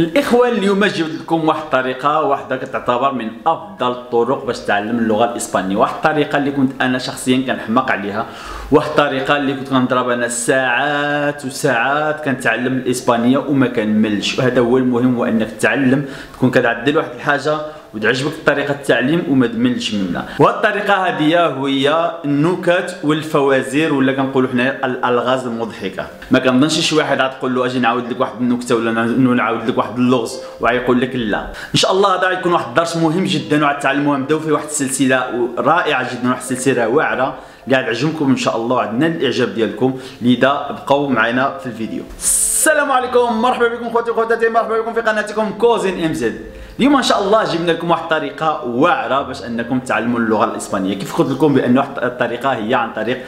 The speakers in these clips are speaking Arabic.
الإخوة اليوم جبت لكم واحد الطريقة واحدة كتعتبر من أفضل الطرق باش تعلم اللغة الإسبانية. واحد الطريقة اللي كنت أنا شخصيا كنحماق عليها. واحد الطريقة اللي كنت كنضرب أنا ساعات وساعات كنتعلم الإسبانية وما كنملش. وهذا هو المهم هو أنك تتعلم تكون كتعدل واحد الحاجة وتعجبك طريقة التعليم وما تملش منها. وهاد الطريقة هذه هي النكت والفوازير ولا كنقولوا حنا الألغاز المضحكة. ما كنظنش شي واحد غتقول له أجي نعاود لك واحد النكتة ولا نعاود لك واحد اللغز وغيقول لك لا. إن شاء الله هذا غيكون واحد الدرس مهم جدا وغتعلموها نبداو فيه واحد السلسلة رائعة جدا واحد السلسلة واعرة. اللي غتعجبكم إن شاء الله وعندنا الإعجاب ديالكم. لذا بقوا معنا في الفيديو. السلام عليكم. مرحبا بكم خوتي وخواتاتي. مرحبا بكم في قناتكم كوزين إم زد. اليوم إن شاء الله جبنا لكم واحد الطريقة واعرة باش أنكم تعلموا اللغة الإسبانية. كيف قلت لكم بأن واحد الطريقة هي عن طريق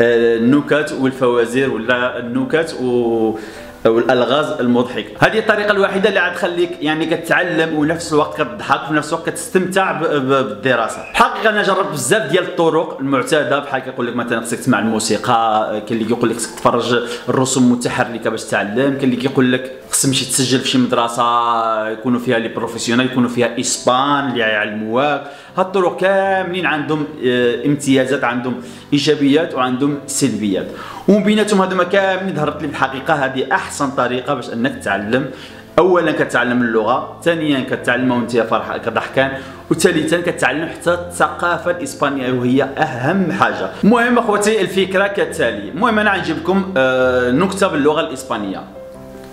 آه، النكت والفوازير ولا النكت و والالغاز المضحك. هذه الطريقة الوحيدة اللي غتخليك يعني كتعلم ونفس الوقت كتضحك وفي نفس الوقت كتستمتع بالدراسة. الحقيقة أنا جربت بزاف ديال الطرق المعتادة بحال كيقول لك مثلا خصك تسمع الموسيقى كاين اللي كيقول لك خصك تفرج الرسوم المتحركة باش تعلم كاين اللي كيقول لك خصك تمشي تسجل في شي مدرسة يكونوا فيها les professionnels يكونوا فيها إسبان اللي يعلموك هاد الطرق كاملين عندهم آه، امتيازات عندهم إيجابيات وعندهم سلبيات. ومن بيناتهم هذوما كاملين ظهرت لي الحقيقة هذه أحسن طريقة باش أنك تتعلم اولا كتعلم اللغة ثانيا كتعلمها وأنت فرح كضحكان وثالثا كتعلم حتى الثقافة الإسبانية وهي أهم حاجة. المهم أخوتي الفكرة كالتالي. المهم أنا غنجيب لكم آه، نكتة باللغة الإسبانية.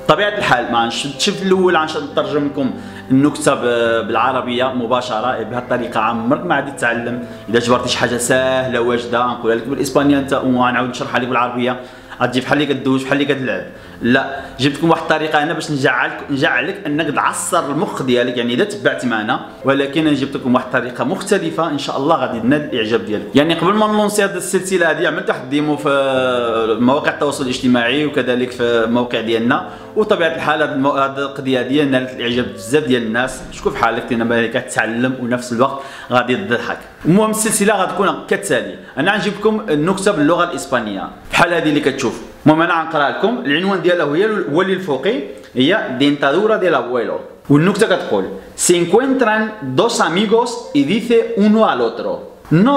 طبيعة الحال ما نشدش في الأول نترجم لكم. النكته بالعربية مباشرة بهذه الطريقة عمرك ما غادي تتعلم إذا جبرتي شي حاجة سهلة واجده نقولها لك بالإسبانية أنت ونعاود نشرحها لك بالعربية. غتجي بحال اللي كدوز بحال اللي كتلعب. لا جبت لكم واحد الطريقة أنا باش نجعلك نجعلك أنك تعصر المخ ديالك. يعني إذا تبعت معنا ولكن أنا جبت لكم واحد الطريقة مختلفة إن شاء الله غادي تنال الإعجاب ديالك. يعني قبل ما نلونسي هذه السلسلة هذه عملت واحد ديمو في مواقع التواصل الاجتماعي وكذلك في الموقع ديالنا. وطبيعة الحال هذه القضية هذه نالت الإعجاب بزاف ديال الناس. شكون في حالك انما كتعلم ونفس الوقت غادي تضحك المهم السلسلة غتكون كالتالي أنا غنجيب لكم النكتة باللغة الإسبانية. بحال هذه اللي كتشوف. المهم أنا غنقرأ لكم. العنوان ديالها هي هو اللي الفوقي. هي dentadura ديال abuelo والنكتة كتقول se encuentran dos amigos y dice uno al otro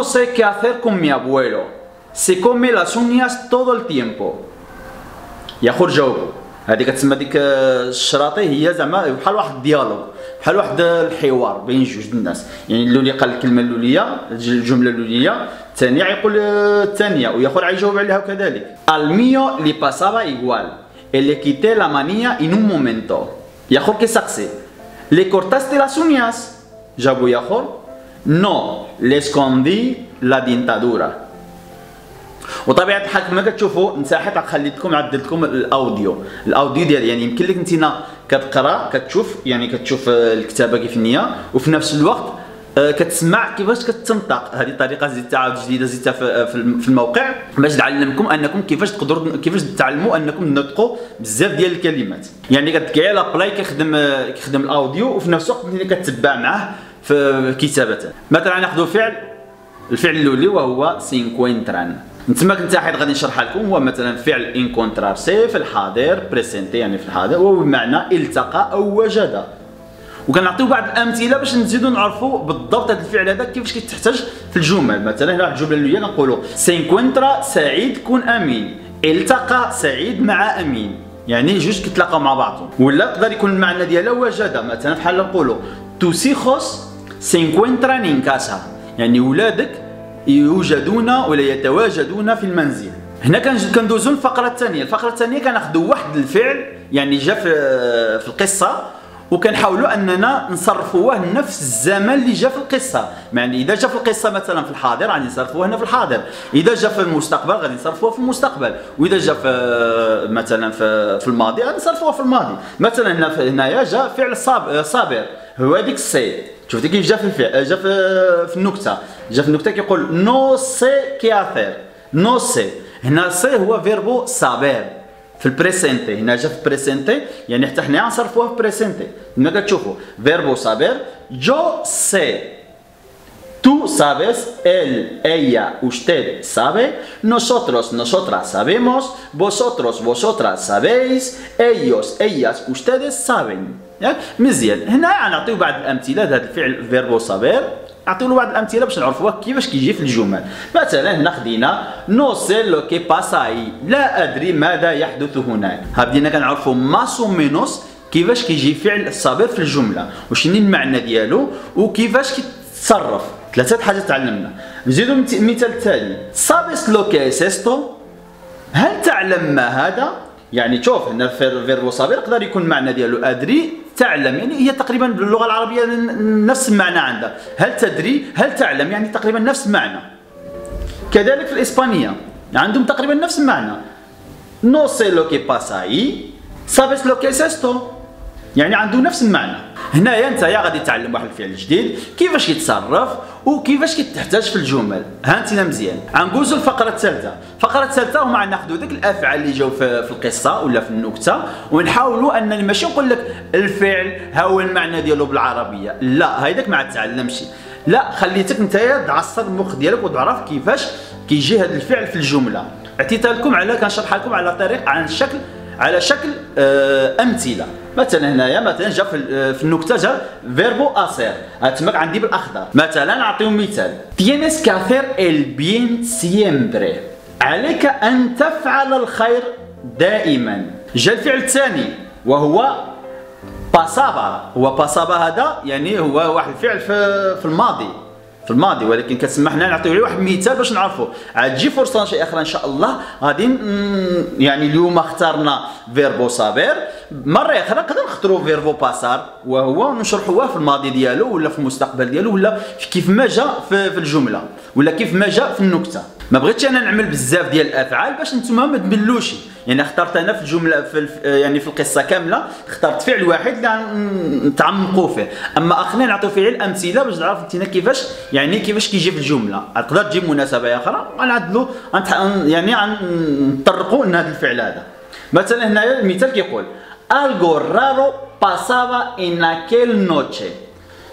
sé qué hacer con mi abuelo. Se come las uñas todo el tiempo يا خور جاوبوا هذه كتسمى ديك الشراطي. هي زعما بحال واحد ال dialogue. بحال واحد الحوار بين جوج الناس. يعني اللولي قال الكلمة اللولية الجملة اللولية الثانية غيقول الثانية وياخر غيجاوب عليها وكذلك. Al mío le pasaba igual Le quité la manía en un momento. ياخر كيسقسي le cortaste las uñas. جابو ياخر. No le escondí la dentadura وطبيعة الحال كما كتشوفوا مساحه خليت لكم عدلت لكم ال audio. ال audio ديال يعني يمكن لك انت كتقرا كتشوف يعني كتشوف الكتابة كيف النيه وفي نفس الوقت آه، كتسمع كيفاش كتنطق. هذه طريقة زدتها جديدة زدتها في الموقع باش نعلمكم أنكم كيفاش تقدروا كيفاش تعلموا أنكم تنطقوا بزاف ديال الكلمات. يعني كتكعي على play كيخدم كيخدم ال audio وفي نفس الوقت كتبع معاه في كتابته. مثلا ناخذ فعل الفعل الأولي وهو se encuentran نتما كنت حيت غادي نشرح لكم هو مثلا فعل encontrarse في الحاضر presente يعني في الحاضر وهو بمعنى التقى أو وجد. وكنعطيو بعض الأمثلة باش نزيدو نعرفوا بالضبط هذا الفعل هذا كيفاش كيتحتاج في الجمل. مثلا هنا واحد الجمله هي كنقولوا se encuentra سعيد con أمين. التقى سعيد مع أمين. يعني جوج كيتلاقاو مع بعضهم. ولا يقدر يكون المعنى ديالها وجد. مثلا بحال نقولوا tus hijos se encuentran en casa يعني ولادك يوجدون ولا يتواجدون في المنزل. هنا كندوزو الفقره الثانية. الفقرة الثانية كناخذوا واحد الفعل يعني جا في القصة. وكنحاولوا أننا نصرفوه نفس الزمن اللي جا في القصة. يعني إذا جا في القصة مثلا في الحاضر غادي نصرفوه هنا في الحاضر. إذا جا في المستقبل غادي نصرفوه في المستقبل. وإذا جا في مثلا في, في الماضي غادي نصرفوه في الماضي. مثلا هنا هنايا جا فعل saber. هو هذيك ال sé شفتي كيف جا في الفعل جا في, في النكتة. جا في النكتة كيقول no sé qué no sé هنا sé هو verbo saber في ال presente هنا جا في ال presente يعني حتى حنا نصرفوه في presente هنا كتشوفوا verbo saber yo sé Tú sabes, él, ella, usted sabe, nosotros, nosotras sabemos, vosotros, vosotras sabéis, ellos, ellas, ustedes saben. ياك مزيان هنا نعطيو بعض الامثله لهذا الفعل verbo saber نعطيو له بعض الأمثلة باش نعرفوا كيفاش كيجي في الجمل. مثلا هنا خدينا no sé lo que pasa ahí. لا أدري ماذا يحدث هناك. ها بدينا كنعرفوا más o menos كيفاش كيجي فعل ال saber في الجملة. وشنو المعنى ديالو وكيفاش كيتصرف. ثلاثة حاجات تعلمنا. نزيدو المثال التالي sabes lo que es esto. هل تعلم ما هذا؟ يعني شوف هنا verbo saber يقدر يكون المعنى ديالو. أدري تعلم يعني هي تقريبا باللغة العربية نفس المعنى عندها. هل تدري؟ هل تعلم؟ يعني تقريبا نفس المعنى كذلك في الإسبانية عندهم تقريبا نفس المعنى no sé lo que pasa ahí sabes lo que es esto يعني عنده نفس المعنى. هنايا انت يا غادي تعلم واحد الفعل جديد كيفاش يتصرف وكيفاش كتحتاج في الجمل. ها انت مزيان. غندوزو الفقرة الثالثة. الفقرة الثالثة هما ناخذوا ديك الأفعال اللي جاو في, في القصة ولا في النكتة ونحاولوا أنني ماشي نقول لك الفعل ها هو المعنى ديالو بالعربية. لا هيداك ما تعلمش لا خليتك انت تعصر المخ ديالك وتعرف كيفاش كيجي هذا الفعل في الجملة. عطيتها لكم على كنشرح لكم على طريق عن شكل على شكل آه، أمثلة. مثلا هنايا مثلا جا في, النكتة جا فيربو اسير تماك عندي بالأخضر. مثلا نعطيهم مثال. Tienes el bien siempre. عليك أن تفعل الخير دائما. جا الفعل الثاني وهو باسابا هو باسابا هذا يعني هو واحد الفعل في, في الماضي. في الماضي ولكن كتسمحنا نعطيو واحد المثال باش نعرفوا عاد تجي فرصة شي أخرى إن شاء الله. غادي يعني اليوم اخترنا verbo saber مرة أخرى نقدر نختاروا verbo pasar وهو نشرحوه في الماضي ديالو ولا في المستقبل ديالو ولا كيف ما جا في, في الجملة ولا كيف ما جا في النكتة. ما بغيتش أنا نعمل بزاف ديال الأفعال باش نتوما ما تملوش يعني اخترت أنا في الجملة في يعني في القصة كاملة اخترت فعل واحد نتعمقوا فيه. أما اخرين نعطيو فيه الأمثلة باش تعرف انت كيفاش يعني كيفاش كيجي في الجملة. تقدر تجيب مناسبة أخرى؟ غنعدلوا يعني نطرقوا لهذا الفعل هذا. مثلا هنايا المثال كيقول algo raro pasaba en aquel noche.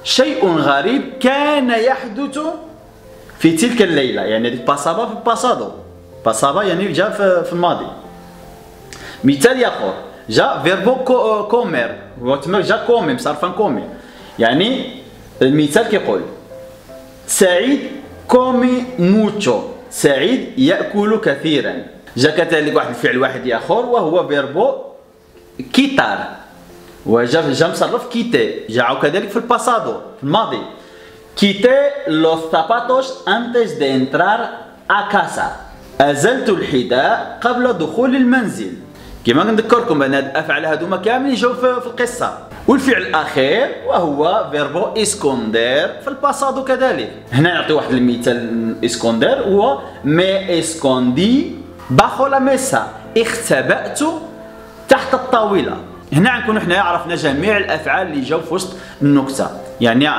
شيء غريب كان يحدث في تلك الليلة يعني pasaba في pasado pasaba يعني جاء في الماضي مثال اخر جاء verbo comer هو تما جا come مصرفا come يعني المثال كيقول سعيد come mucho سعيد ياكل كثيرا جا كذلك واحد الفعل واحد اخر وهو verbo quitar. وجا جا مصرف quité جاء كذلك في ال pasado في الماضي. quité los antes de entrar a casa. أزلت الحذاء قبل دخول المنزل. كما نذكركم بأن هاد الأفعال هذوما كاملين جاو في القصة. والفعل الاخير وهو verbo esconder في ال pasado كذلك. هنا نعطي واحد المثال esconder هو me escondí bajo la mesa. اختبأت تحت الطاولة. هنا نكون حنا عرفنا جميع الأفعال اللي جاو في وسط النكتة. يعني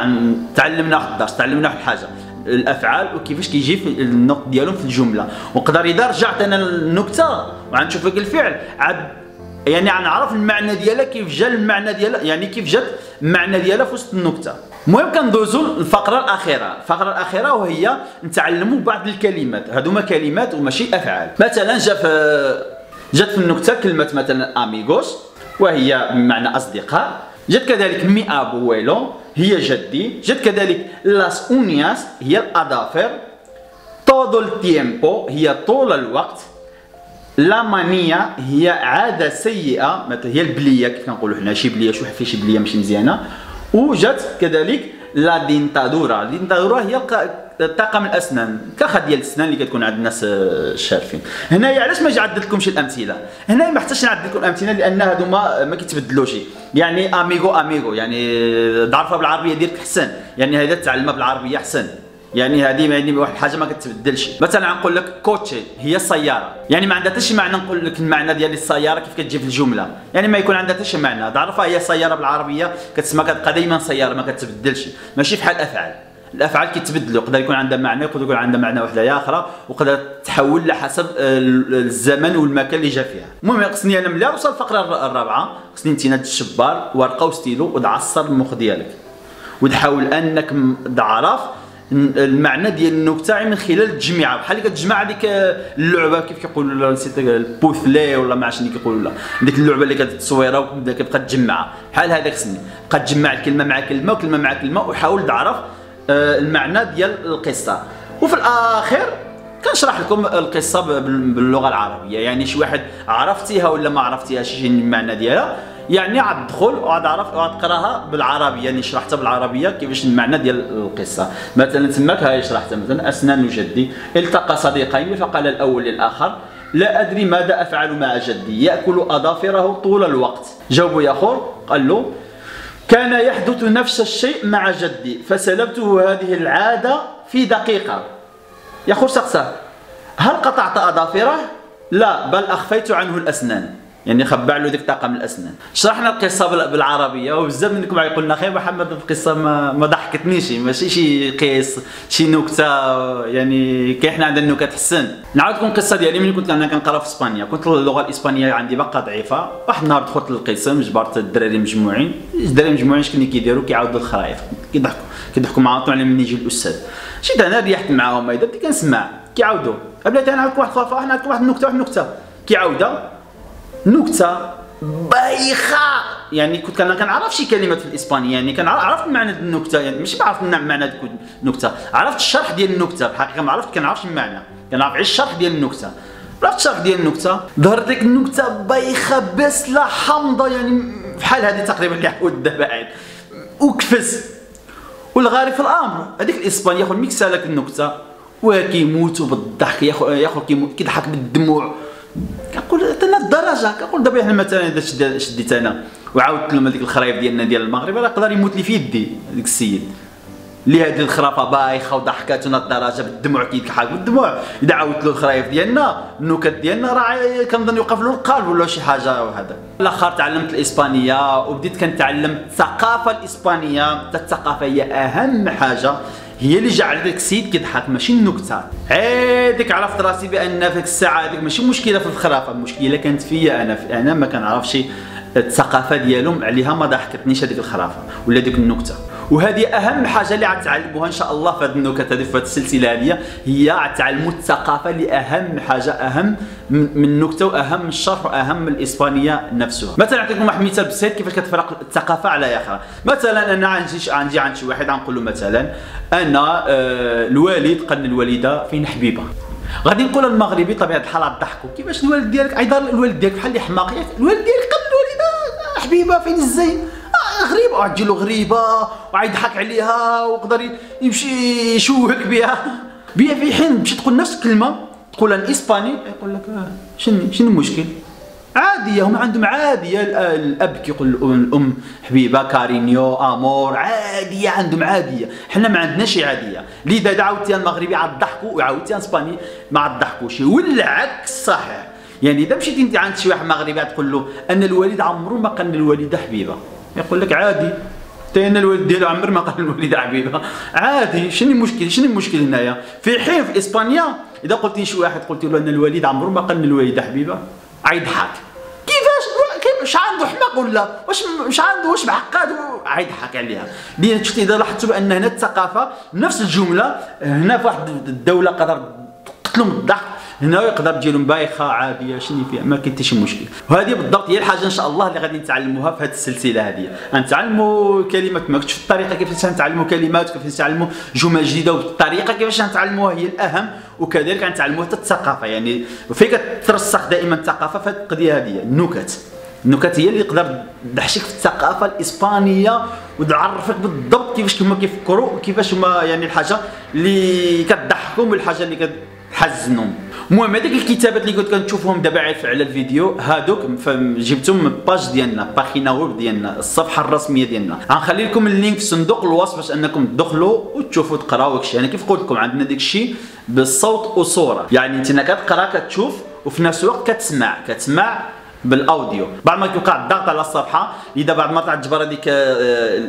تعلمنا واحد الدرس تعلمنا واحد الحاجة. الأفعال وكيفاش كيجي في النقط ديالهم في الجملة. وقدر إذا رجعت أنا النكته وغنشوف لك الفعل عاد يعني غنعرف المعنى ديالها كيف جا المعنى ديالها يعني كيف جات المعنى ديالها في وسط النكتة. المهم كندوزو للفقرة الأخيرة. الفقرة الأخيرة وهي نتعلموا بعض الكلمات. هذوما كلمات وماشي أفعال. مثلا جا في جات في النكته كلمة مثلا amigos وهي بمعنى أصدقاء. جات كذلك mi abuelo هي جدي. جات كذلك las uñas هي الأظافر. el tiempo هي طول الوقت. لا مانيا هي عادة سيئة مثلا هي البلية كيف كنقولوا حنا شي بلية شو في شي بلية ماشي مزيانة. وجات كذلك لا دينتادورا. دينتادورا هي طاقم الأسنان كخا ديال الأسنان اللي كتكون عند الناس آه، الشارفين هنايا علاش ما عدت لكمش الأمثلة؟ هنايا ما احتاجش نعدل لكم الأمثلة لأن هادو ما ما كيتبدلوش. يعني اميغو اميغو يعني ضعفها بالعربية ديالك أحسن. يعني هذا تعلمها بالعربية أحسن. يعني هذه يعني واحد الحاجة ما كتبدلش. مثلا نقول لك كوتشي هي السيارة. يعني ما عندها حتى شي معنى نقول لك المعنى ديال السيارة كيف كتجي في الجملة. يعني ما يكون عندها حتى شي معنى. تعرفها هي سياره بالعربية كتسمى كتبقى دائما سيارة ما كتبدلش. ماشي بحال الافعال الافعال كيتبدلوا يقدر يكون عندها معنى يقدر يكون عندها معنى واحدة أخرى وقدر تحول على حسب الزمن والمكان اللي جا فيها. المهم خصني أنا ملي نوصل الفقره الرابعة خصني أنت ناد الشبار ورقة وستيلو وتعصر المخ ديالك. وتحاول أنك تعرف المعنى ديال النكتة من خلال التجميعه بحال اللي كتجمع هذيك اللعبة كيف كيقولوا نسيت البوثلي ولا ما عرفتش كيقولوا لا. ديك اللعبة اللي كتصويرها وكتبقى تجمعها بحال هذاك سني بقى تجمع الكلمة مع كلمة وكلمة مع كلمة وحاول تعرف المعنى ديال القصة. وفي الآخر كنشرح لكم القصة باللغة العربية. يعني شي واحد عرفتيها ولا ما عرفتيهاش شي المعنى ديالها. يعني عاد تدخل وعاد عرف وعاد تقراها بالعربية. يعني شرحتها بالعربية كيفاش المعنى ديال القصة. مثلا تماك هاي شرحتها. مثلا أسنان جدي. التقى صديقين فقال الأول للآخر لا أدري ماذا أفعل مع جدي. يأكل أظافره طول الوقت. جاوبوا يا خور قال له كان يحدث نفس الشيء مع جدي فسلبته هذه العادة في يا خور سقساه هل قطعت أظافره؟ لا بل أخفيت عنه الأسنان. يعني خبع له ديك طاقم الأسنان. شرحنا القصة بالعربية وبزاف منكم يقول لنا خير محمد القصة ما, ما ضحكتنيش ماشي شي قيس شي نكتة يعني كي حنا عندنا نكت حسن. نعاود لكم القصة ديالي ملي كنت أنا كنقرأ في إسبانيا. كنت اللغة الإسبانية عندي باقا ضعيفة. واحد النهار دخلت للقسم جبرت الدراري مجموعين. الدراري مجموعين شكون كيديروا؟ كيعاودوا الخرايف كيضحكوا كيضحكوا معاهم على من يجي الأستاذ. شي أنا ريحت معاهم كنسمع. كيعاودوا. بلاتي أنا عندكم واحد الخرافه إحنا عندكم واحد النكته واحد النكته كيعاودها. نكتة بايخة. يعني كنت كنعرف شي كلمات في الإسبانية يعني كنعرف معنى النكتة يعني ماشي بعرف معنى النكته عرفت الشرح ديال النكتة بحقيقة ما عرفت كنعرفش المعنى. كنعرف غير الشرح ديال النكتة. عرفت الشرح ديال النكتة؟ ظهرت لك النكتة بايخة باسله حامضة يعني بحال هذه تقريبا اللي عاود دابا عاد. وكفز والغريب في الأمر هذيك الإسبانية ياخذ ميكس لك النكتة. وكيموتوا بالضحك ياخذ ياخذ كيضحك بالدموع. كنقول أنا الدرجه كنقول دابا إحنا مثلا إذا شديت أنا وعاودت لهم هذيك الخرايف ديالنا ديال المغرب راه يقدر يموت لي في يدي هذيك السيد. اللي هذه الخرافة بايخة وضحكاتنا الدرجه بالدموع كيضحك بالدموع. إذا عاودت له الخرايف ديالنا النكت ديالنا راه كنظن يوقف له القلب ولا شي حاجة وهذا. الآخر تعلمت الإسبانية وبديت كنتعلم الثقافة الإسبانية. الثقافة هي أهم حاجة. هي اللي جعلت داك السيد كيضحك ماشي النكتة. هذيك عرفت راسي بأن فيك الساعة هذيك ماشي مشكلة في الخرافة المشكلة كانت فيا أنا أنا ما كنعرفش الثقافة ديالهم عليها ما ضحكتنيش هذيك الخرافة ولا ديك النكتة. وهذه أهم حاجة اللي غتعلموها إن شاء الله في هذه النكت هذه في هذه السلسلة هذه هي غتعلموا الثقافة اللي أهم حاجة أهم من النكتة وأهم الشرح وأهم الإسبانية نفسها. مثلا نعطيكم واحد مثال بسيط كيفاش كتفرق الثقافة على أخرى مثلا أنا عندي عندي عند شي واحد غنقول له مثلا أنا آه الوالد قال الوالدة فين حبيبة. غادي نقول المغربي طبيعة الحال غضحكوا كيفاش الوالد ديالك؟ عيط الوالد ديالك بحال اللي حماق الوالد ديالك قال الوالدة. حبيبة فين الزين؟ غريبه وعاد له غريبة وعاد يضحك عليها ويقدر يمشي يشوهك بها. بها في حين تمشي تقول نفس الكلمة تقولها الاسباني يقول لك آه شنو شنو المشكل؟ عادية هم عندهم عادية. الأب كيقول الأم حبيبة كارينيو أمور. عادية عندهم عادية. حنا ما عندناش عادية. لذا إذا عاودتيها المغربي عاد ضحكوا وعاودتيها إسباني ما عاد ضحكوش. والعكس صحيح. يعني إذا مشيتي أنت عند شي واحد مغربي تقول له أن الوالد عمره ما قال الوالدة حبيبة. يقول لك عادي. تين الوالد ديالو عمر ما قال الوالده حبيبه عادي. شنو المشكل؟ شنو المشكل هنايا؟ في حين في إسبانيا إذا قلت شي واحد قلت له أن الوالد عمره ما قال الوالده حبيبة عيضحك كيفاش؟ كيف؟ عنده حماق ولا واش مش عنده واش معقد عيضحك عليها. لأن شفت إذا لاحظتوا بأن هنا الثقافة نفس الجملة. هنا في واحد الدولة قدر تقتلهم الضحك هنا يقدر لهم بايخة عادية شنو فيها؟ ما كاين حتى شي مشكل. وهذه بالضبط هي الحاجة إن شاء الله اللي غادي نتعلموها في هذه السلسلة هذه. غنتعلموا كلمات ما في الطريقة كيفاش نتعلموا كلمات وكيفاش نتعلموا جمل جديدة والطريقة كيفاش نتعلموها هي الأهم وكذلك غنتعلموا حتى الثقافة. يعني فين كترسخ دائما الثقافة في هذه القضية هذه؟ النكت. النكت هي اللي تقدر تدحشك في الثقافة الإسبانية وتعرفك بالضبط كيفاش هما كيفكروا وكيفاش هما يعني الحاجة اللي كتضحكهم والحاجة اللي كتحزنهم المهم هذيك الكتابات اللي كنت كنشوفهم دابا على الفيديو هادوك جبتهم من page ديالنا página web ديالنا الصفحة الرسمية ديالنا. غنخلي لكم ال link في صندوق الوصف باش أنكم تدخلوا وتشوفوا تقراو داكشي أنا كيف قلت لكم عندنا داكشي بالصوت وصورة. يعني انت كتقرا كتشوف وفي نفس الوقت كتسمع. كتسمع بال audio. بعد ما كيوقع الضغط على الصفحة إذا بعد ما تجبر هذيك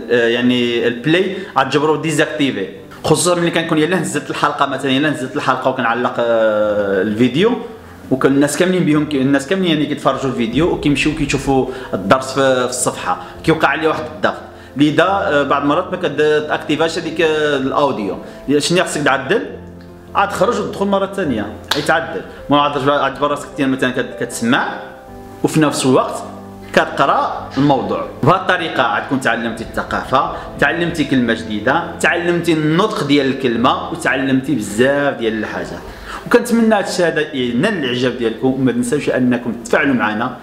يعني ال play غتجبروا désactivé. خصوصا ملي كنكون يلا نزلت الحلقة مثلا يلا نزلت الحلقة وكنعلق آه، الفيديو وكان الناس كاملين بهم الناس كاملين يعني كيتفرجوا الفيديو وكيمشيو كيشوفوا الدرس في الصفحة. كيوقع عليه واحد الضغط. لذا آه، بعض المرات ما كتاكتيفاش هذيك آه، ال audio. شنو خصك تعدل؟ عاد تخرج وتدخل مرة ثانية. يتعدل. ما عاد عاد راسك مثلا كتسمع. وفي نفس الوقت كتقرأ الموضوع. بهذه الطريقة غتكون تعلمتي الثقافة تعلمتي كلمة جديدة تعلمتي النطق ديال الكلمة وتعلمتي بزاف ديال الحاجات. وكنتمنى هذا الشهاده ينال الإعجاب ديالكم وما تنساوش أنكم تفعلوا معنا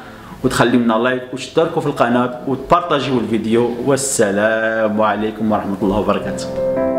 وتخليوا لنا لايك وتشتركوا في القناة وتبارطاجيو الفيديو. والسلام عليكم ورحمة الله وبركاته.